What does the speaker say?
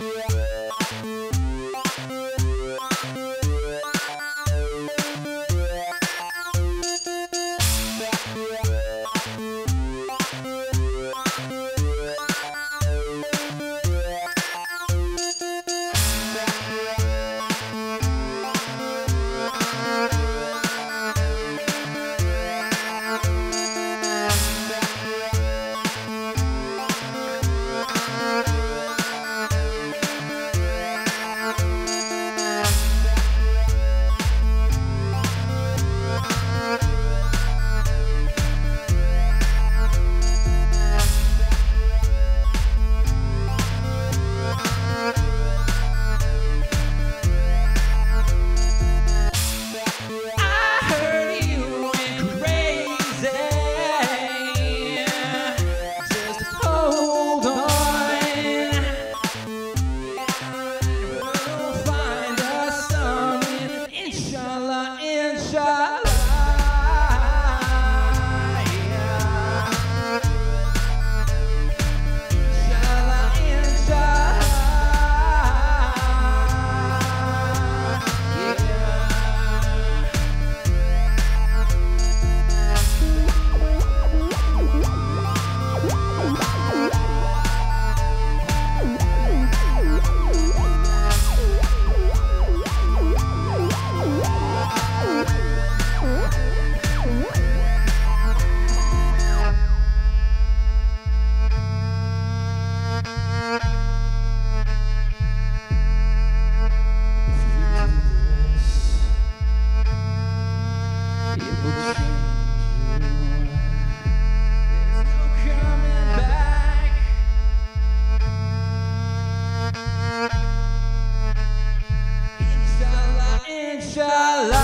Yeah. shall